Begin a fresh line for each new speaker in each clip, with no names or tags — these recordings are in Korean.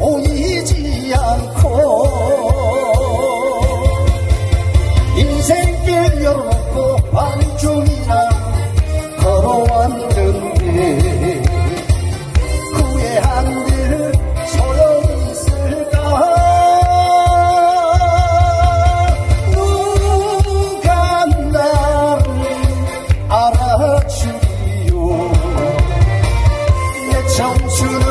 보이지 않고 인생길 열었고 반중이나 걸어왔는데 후회한들 소용 있을까? 누가 나를 알아주리요? 내 청춘은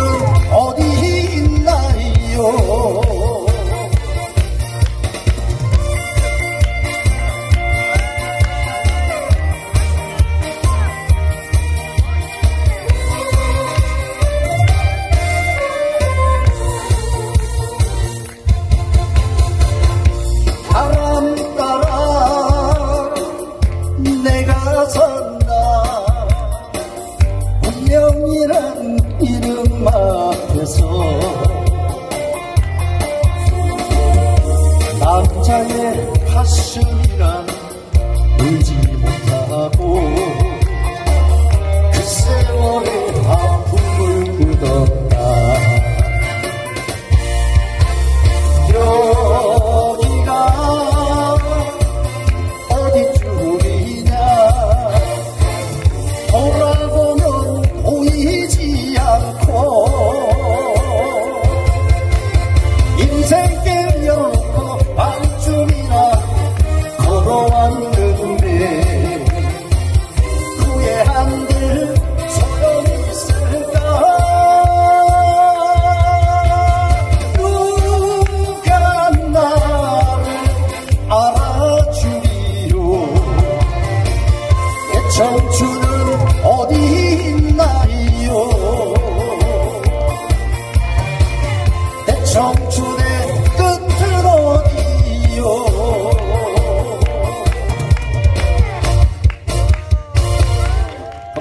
있어서. 남자의 가슴이란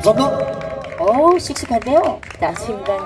감사합니다.
어우, 씩씩한데요? 자, 신간